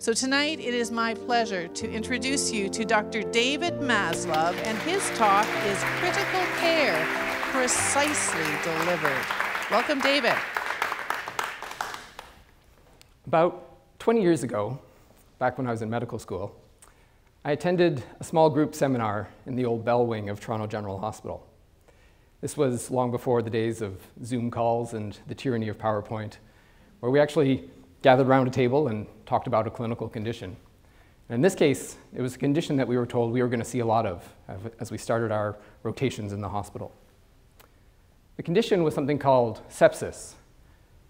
So tonight it is my pleasure to introduce you to Dr. David Maslove, and his talk is Critical Care Precisely Delivered. Welcome, David. About 20 years ago, back when I was in medical school, I attended a small group seminar in the old Bell Wing of Toronto General Hospital. This was long before the days of Zoom calls and the tyranny of PowerPoint, where we actually gathered around a table and talked about a clinical condition. And in this case, it was a condition that we were told we were going to see a lot of as we started our rotations in the hospital. The condition was something called sepsis,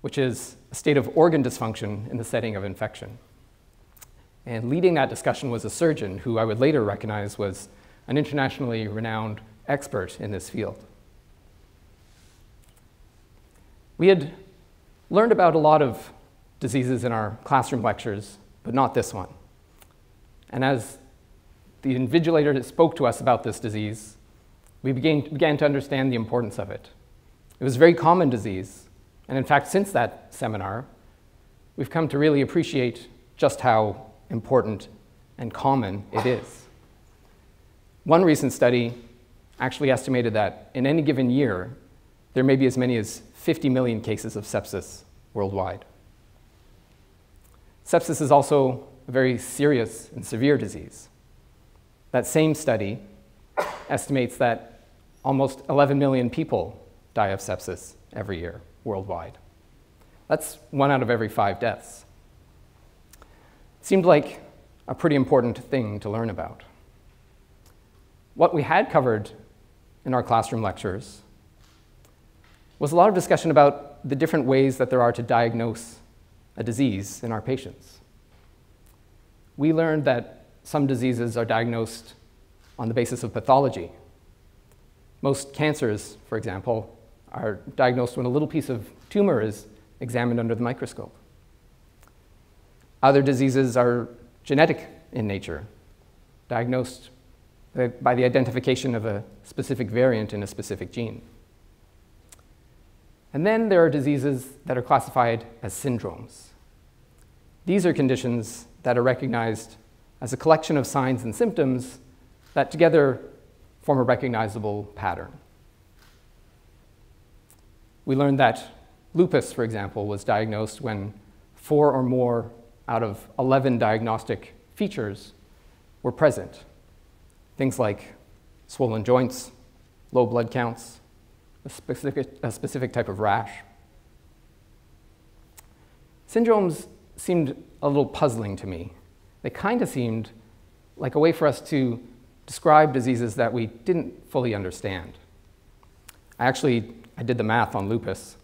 which is a state of organ dysfunction in the setting of infection. And leading that discussion was a surgeon who I would later recognize was an internationally renowned expert in this field. We had learned about a lot of diseases in our classroom lectures, but not this one. And as the invigilator spoke to us about this disease, we began, began to understand the importance of it. It was a very common disease, and in fact, since that seminar, we've come to really appreciate just how important and common it is. One recent study actually estimated that in any given year, there may be as many as 50 million cases of sepsis worldwide. Sepsis is also a very serious and severe disease. That same study estimates that almost 11 million people die of sepsis every year worldwide. That's one out of every five deaths. Seemed like a pretty important thing to learn about. What we had covered in our classroom lectures was a lot of discussion about the different ways that there are to diagnose a disease in our patients. We learned that some diseases are diagnosed on the basis of pathology. Most cancers, for example, are diagnosed when a little piece of tumor is examined under the microscope. Other diseases are genetic in nature, diagnosed by the identification of a specific variant in a specific gene. And then there are diseases that are classified as syndromes. These are conditions that are recognized as a collection of signs and symptoms that together form a recognizable pattern. We learned that lupus, for example, was diagnosed when four or more out of 11 diagnostic features were present. Things like swollen joints, low blood counts, a specific, a specific type of rash. Syndromes seemed a little puzzling to me. They kind of seemed like a way for us to describe diseases that we didn't fully understand. I actually I did the math on lupus,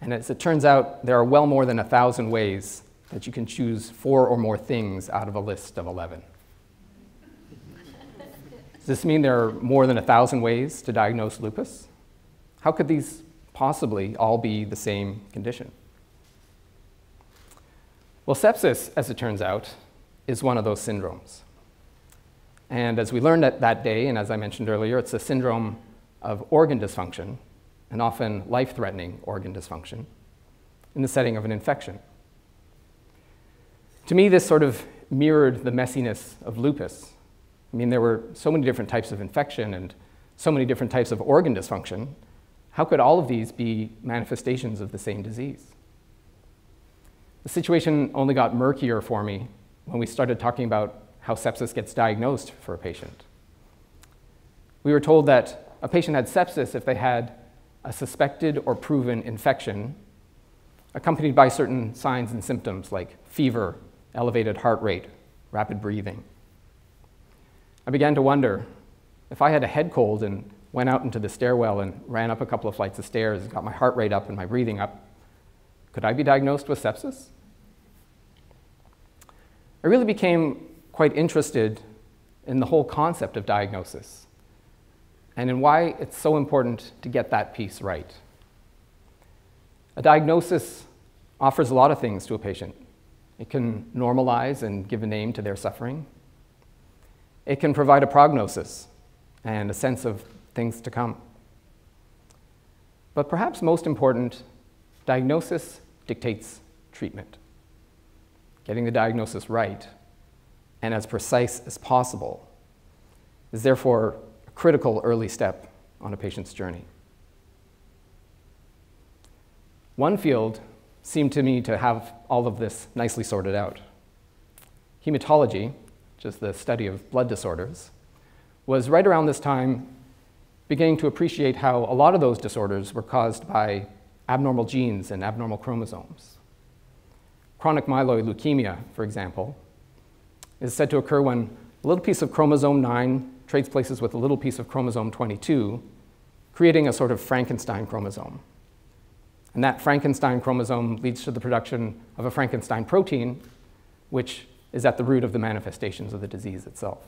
and as it turns out, there are well more than a thousand ways that you can choose four or more things out of a list of 11. Does this mean there are more than a thousand ways to diagnose lupus? How could these possibly all be the same condition? Well, sepsis, as it turns out, is one of those syndromes. And as we learned that, that day, and as I mentioned earlier, it's a syndrome of organ dysfunction, and often life threatening organ dysfunction, in the setting of an infection. To me, this sort of mirrored the messiness of lupus. I mean, there were so many different types of infection and so many different types of organ dysfunction. How could all of these be manifestations of the same disease? The situation only got murkier for me when we started talking about how sepsis gets diagnosed for a patient. We were told that a patient had sepsis if they had a suspected or proven infection accompanied by certain signs and symptoms like fever, elevated heart rate, rapid breathing. I began to wonder if I had a head cold and went out into the stairwell and ran up a couple of flights of stairs, and got my heart rate up and my breathing up, could I be diagnosed with sepsis? I really became quite interested in the whole concept of diagnosis and in why it's so important to get that piece right. A diagnosis offers a lot of things to a patient. It can normalize and give a name to their suffering. It can provide a prognosis and a sense of things to come. But perhaps most important, diagnosis dictates treatment. getting the diagnosis right, and as precise as possible is therefore a critical early step on a patient's journey. One field seemed to me to have all of this nicely sorted out. Hematology, which is the study of blood disorders, was right around this time beginning to appreciate how a lot of those disorders were caused by abnormal genes and abnormal chromosomes. Chronic myeloid leukemia, for example, is said to occur when a little piece of chromosome 9 trades places with a little piece of chromosome 22, creating a sort of Frankenstein chromosome. And that Frankenstein chromosome leads to the production of a Frankenstein protein, which is at the root of the manifestations of the disease itself.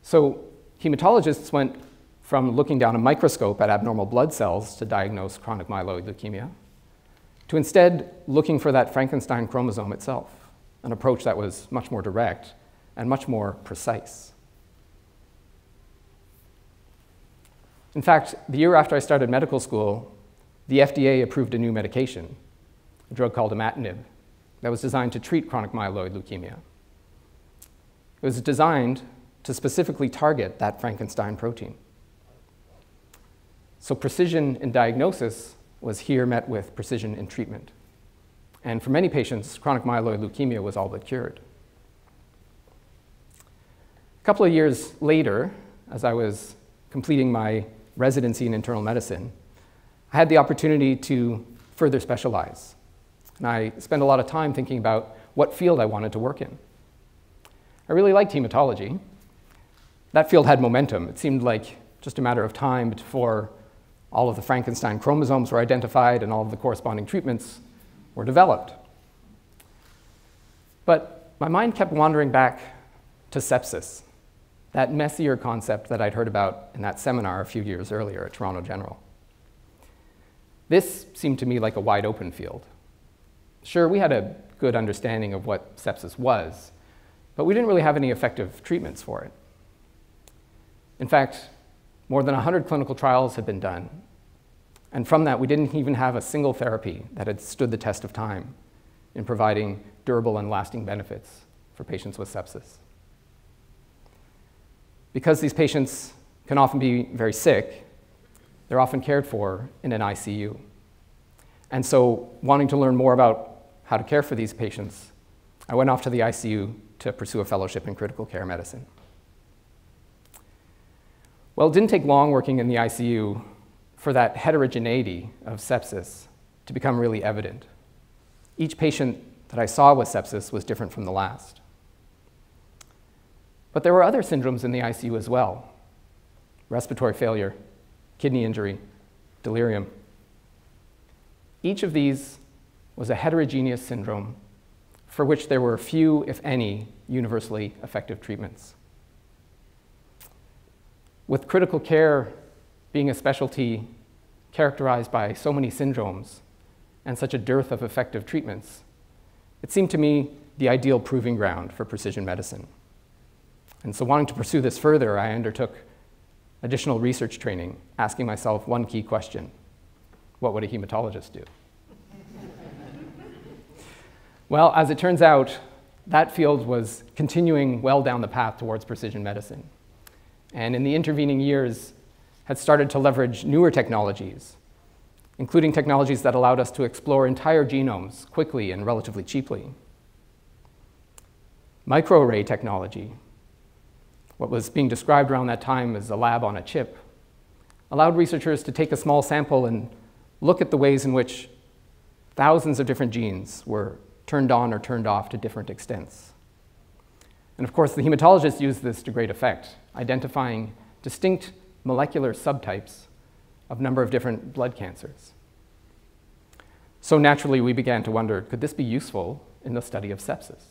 So hematologists went from looking down a microscope at abnormal blood cells to diagnose chronic myeloid leukemia to instead looking for that Frankenstein chromosome itself, an approach that was much more direct and much more precise. In fact, the year after I started medical school, the FDA approved a new medication, a drug called imatinib, that was designed to treat chronic myeloid leukemia. It was designed to specifically target that Frankenstein protein. So precision in diagnosis was here met with precision in treatment. And for many patients, chronic myeloid leukemia was all but cured. A couple of years later, as I was completing my residency in internal medicine, I had the opportunity to further specialize. And I spent a lot of time thinking about what field I wanted to work in. I really liked hematology. That field had momentum. It seemed like just a matter of time before all of the Frankenstein chromosomes were identified and all of the corresponding treatments were developed. But my mind kept wandering back to sepsis, that messier concept that I'd heard about in that seminar a few years earlier at Toronto General. This seemed to me like a wide open field. Sure, we had a good understanding of what sepsis was, but we didn't really have any effective treatments for it. In fact, more than 100 clinical trials had been done, and from that, we didn't even have a single therapy that had stood the test of time in providing durable and lasting benefits for patients with sepsis. Because these patients can often be very sick, they're often cared for in an ICU. And so, wanting to learn more about how to care for these patients, I went off to the ICU to pursue a fellowship in critical care medicine. Well, it didn't take long working in the ICU for that heterogeneity of sepsis to become really evident. Each patient that I saw with sepsis was different from the last. But there were other syndromes in the ICU as well respiratory failure, kidney injury, delirium. Each of these was a heterogeneous syndrome for which there were few, if any, universally effective treatments. With critical care being a specialty characterized by so many syndromes and such a dearth of effective treatments, it seemed to me the ideal proving ground for precision medicine. And so, wanting to pursue this further, I undertook additional research training, asking myself one key question What would a hematologist do? well, as it turns out, that field was continuing well down the path towards precision medicine. And in the intervening years, had started to leverage newer technologies, including technologies that allowed us to explore entire genomes quickly and relatively cheaply. Microarray technology, what was being described around that time as a lab on a chip, allowed researchers to take a small sample and look at the ways in which thousands of different genes were turned on or turned off to different extents. And of course, the hematologists used this to great effect, identifying distinct molecular subtypes of a number of different blood cancers. So naturally, we began to wonder could this be useful in the study of sepsis?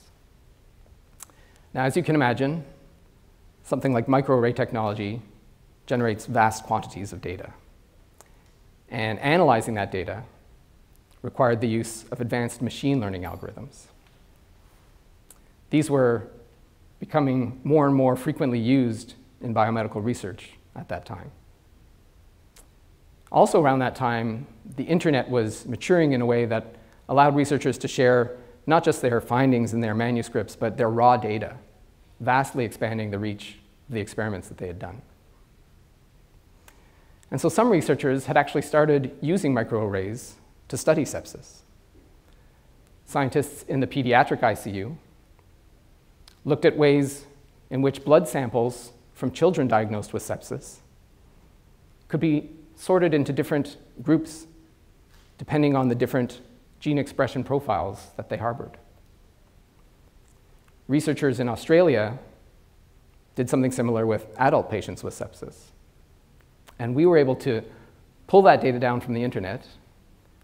Now, as you can imagine, something like microarray technology generates vast quantities of data. And analyzing that data required the use of advanced machine learning algorithms. These were becoming more and more frequently used in biomedical research at that time. Also, around that time, the internet was maturing in a way that allowed researchers to share not just their findings and their manuscripts, but their raw data, vastly expanding the reach of the experiments that they had done. And so some researchers had actually started using microarrays to study sepsis. Scientists in the pediatric ICU looked at ways in which blood samples from children diagnosed with sepsis could be sorted into different groups depending on the different gene expression profiles that they harbored. Researchers in Australia did something similar with adult patients with sepsis. And we were able to pull that data down from the internet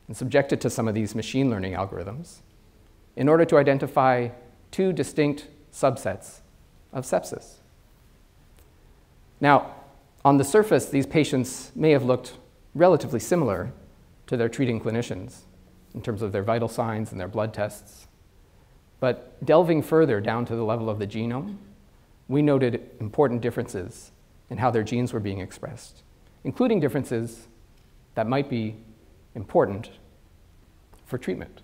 and subject it to some of these machine learning algorithms in order to identify two distinct subsets of sepsis. Now, on the surface, these patients may have looked relatively similar to their treating clinicians in terms of their vital signs and their blood tests. But delving further down to the level of the genome, we noted important differences in how their genes were being expressed including differences that might be important for treatment.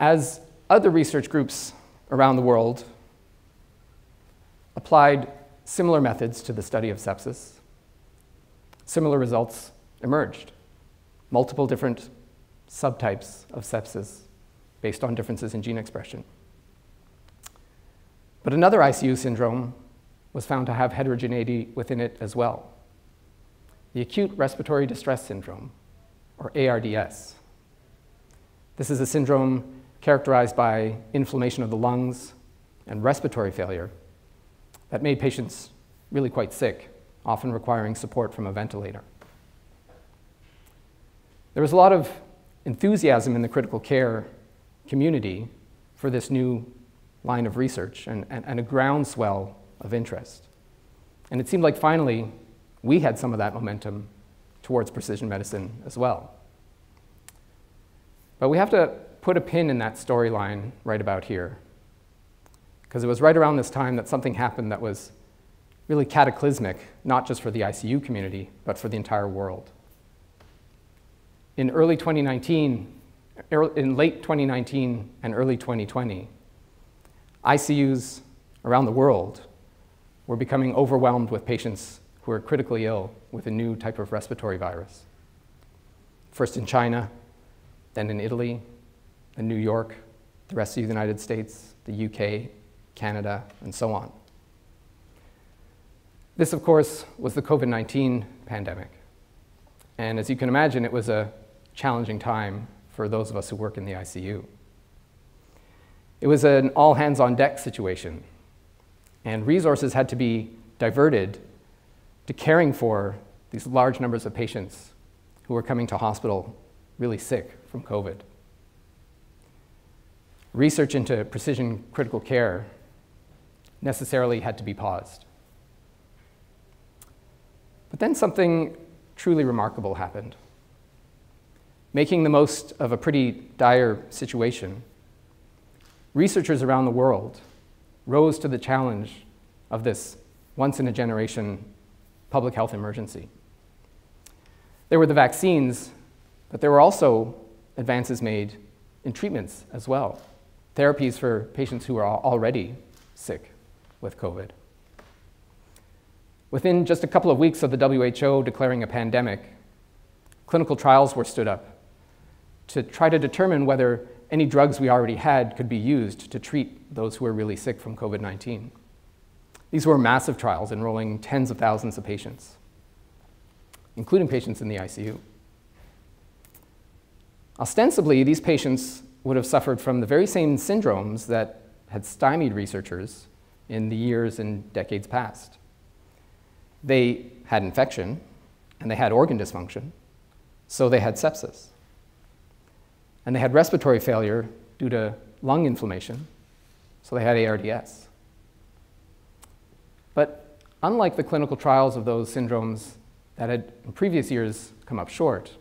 As other research groups around the world applied similar methods to the study of sepsis, similar results emerged. Multiple different subtypes of sepsis based on differences in gene expression. But another ICU syndrome was found to have heterogeneity within it as well. The acute respiratory distress syndrome, or ARDS. This is a syndrome characterized by inflammation of the lungs and respiratory failure that made patients really quite sick, often requiring support from a ventilator. There was a lot of enthusiasm in the critical care community for this new line of research and, and, and a groundswell of interest. And it seemed like finally we had some of that momentum towards precision medicine as well. But we have to put a pin in that storyline right about here. Because it was right around this time that something happened that was really cataclysmic, not just for the ICU community, but for the entire world. In early 2019, in late 2019 and early 2020, ICUs around the world we're becoming overwhelmed with patients who were critically ill with a new type of respiratory virus. First in China, then in Italy, then New York, the rest of the United States, the UK, Canada, and so on. This, of course, was the COVID 19 pandemic. And as you can imagine, it was a challenging time for those of us who work in the ICU. It was an all hands on deck situation and resources had to be diverted to caring for these large numbers of patients who were coming to hospital really sick from COVID. Research into precision critical care necessarily had to be paused. But then something truly remarkable happened. Making the most of a pretty dire situation, researchers around the world rose to the challenge of this once in a generation public health emergency. There were the vaccines, but there were also advances made in treatments as well, therapies for patients who are already sick with COVID. Within just a couple of weeks of the WHO declaring a pandemic, clinical trials were stood up to try to determine whether any drugs we already had could be used to treat those who were really sick from COVID 19. These were massive trials enrolling tens of thousands of patients, including patients in the ICU. Ostensibly, these patients would have suffered from the very same syndromes that had stymied researchers in the years and decades past. They had infection and they had organ dysfunction, so they had sepsis and they had respiratory failure due to lung inflammation, so they had ARDS. But unlike the clinical trials of those syndromes that had in previous years come up short,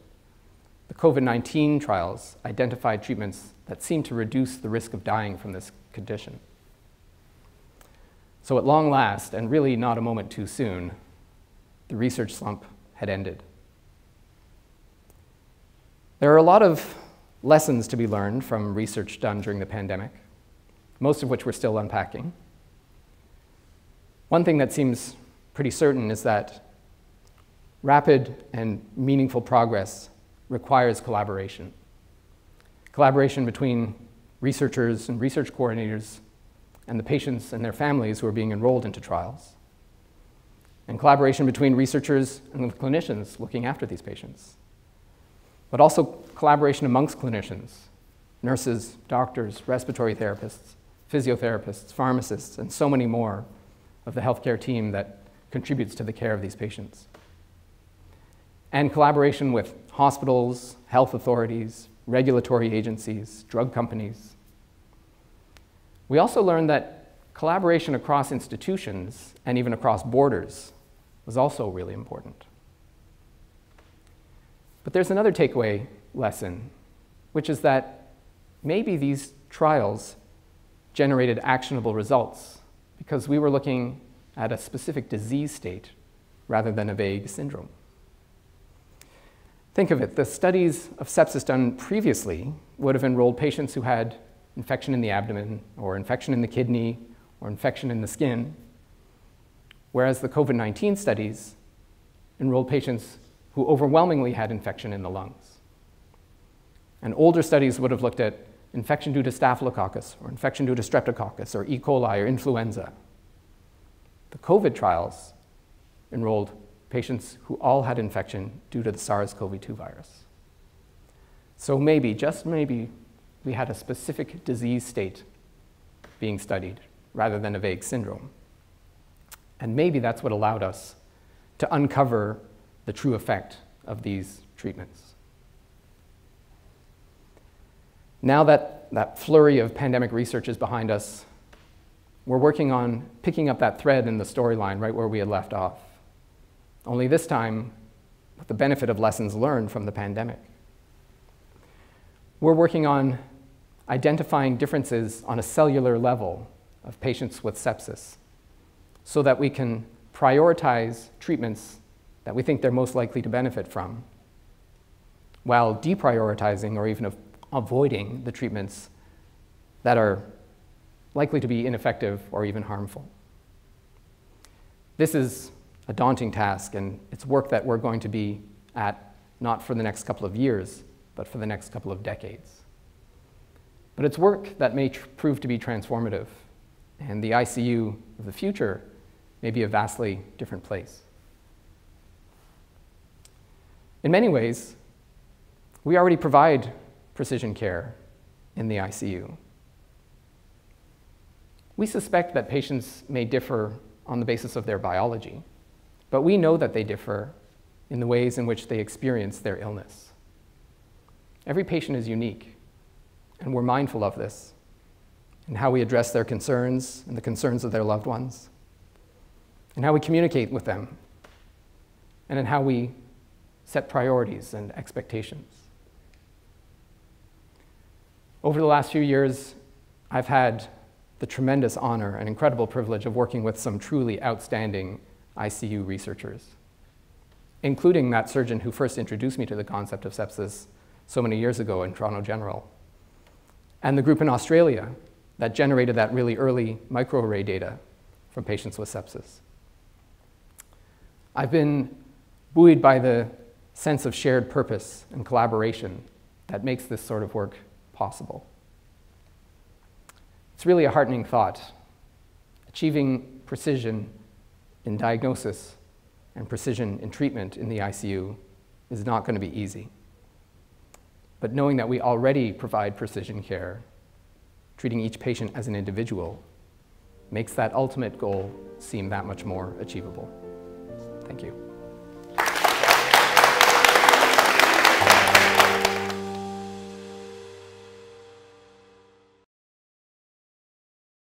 the COVID 19 trials identified treatments that seemed to reduce the risk of dying from this condition. So, at long last, and really not a moment too soon, the research slump had ended. There are a lot of lessons to be learned from research done during the pandemic, most of which we're still unpacking. One thing that seems pretty certain is that rapid and meaningful progress requires collaboration. Collaboration between researchers and research coordinators and the patients and their families who are being enrolled into trials. And collaboration between researchers and the clinicians looking after these patients but also collaboration amongst clinicians, nurses, doctors, respiratory therapists, physiotherapists, pharmacists, and so many more of the healthcare team that contributes to the care of these patients. And collaboration with hospitals, health authorities, regulatory agencies, drug companies. We also learned that collaboration across institutions and even across borders was also really important. But there's another takeaway lesson, which is that maybe these trials generated actionable results because we were looking at a specific disease state rather than a vague syndrome. Think of it the studies of sepsis done previously would have enrolled patients who had infection in the abdomen, or infection in the kidney, or infection in the skin, whereas the COVID 19 studies enrolled patients who overwhelmingly had infection in the lungs. And older studies would have looked at infection due to staphylococcus, or infection due to streptococcus, or E. coli, or influenza. The COVID trials enrolled patients who all had infection due to the SARS CoV 2 virus. So maybe, just maybe, we had a specific disease state being studied rather than a vague syndrome. And maybe that's what allowed us to uncover the true effect of these treatments. Now that that flurry of pandemic research is behind us, we're working on picking up that thread in the storyline right where we had left off. Only this time, with the benefit of lessons learned from the pandemic. We're working on identifying differences on a cellular level of patients with sepsis so that we can prioritize treatments that we think they're most likely to benefit from, while deprioritizing or even avoiding the treatments that are likely to be ineffective or even harmful. This is a daunting task, and it's work that we're going to be at not for the next couple of years, but for the next couple of decades. But it's work that may prove to be transformative, and the ICU of the future may be a vastly different place. In many ways, we already provide precision care in the ICU. We suspect that patients may differ on the basis of their biology, but we know that they differ in the ways in which they experience their illness. Every patient is unique, and we're mindful of this and how we address their concerns and the concerns of their loved ones, and how we communicate with them, and in how we set priorities and expectations. Over the last few years, I've had the tremendous honor and incredible privilege of working with some truly outstanding ICU researchers, including that surgeon who first introduced me to the concept of sepsis so many years ago in Toronto General, and the group in Australia that generated that really early microarray data from patients with sepsis. I've been buoyed by the sense of shared purpose and collaboration that makes this sort of work possible. It's really a heartening thought. Achieving precision in diagnosis and precision in treatment in the ICU is not going to be easy. But knowing that we already provide precision care, treating each patient as an individual, makes that ultimate goal seem that much more achievable. Thank you.